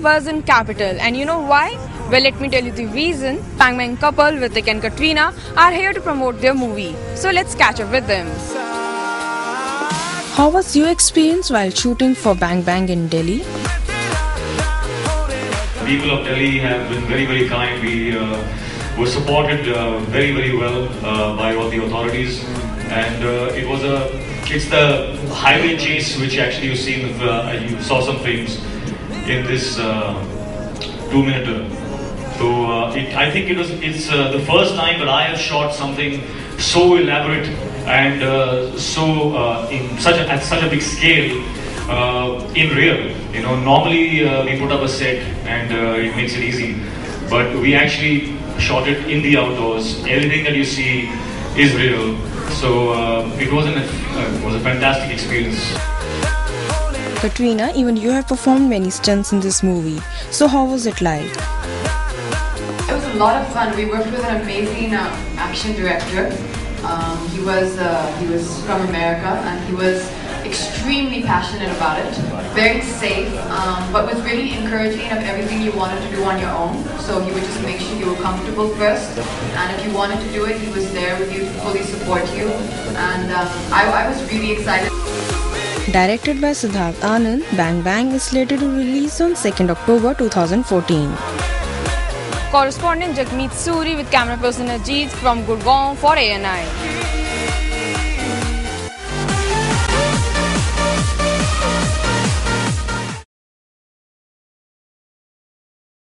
buzz in capital and you know why? Well, let me tell you the reason. Bang Bang couple Hrithik and Katrina are here to promote their movie. So let's catch up with them. How was your experience while shooting for Bang Bang in Delhi? People of Delhi have been very, very kind. We uh, were supported uh, very, very well uh, by all the authorities, and uh, it was a. It's the highway chase which actually you seen. Uh, you saw some frames in this uh, two-minute. So uh, it, I think it was. It's uh, the first time that I have shot something so elaborate and uh, so uh, in such a, at such a big scale uh, in real. You know, normally we put up a set and it makes it easy, but we actually shot it in the outdoors. Everything that you see is real. So it was an it was a fantastic experience. Katrina, even you have performed many stunts in this movie. So how was it like? It was a lot of fun. We worked with an amazing uh, action director. Um, he was uh, he was from America and he was extremely passionate about it. Very safe, um, but was really encouraging of everything you wanted to do on your own. So he would just make sure you were comfortable first, and if you wanted to do it, he was there with you to fully support you. And um, I, I was really excited. Directed by Siddharth Anand, Bang Bang is slated to release on 2nd October 2014. Correspondent Jagmeet Suri with camera person Ajit from Gurgaon for ANI.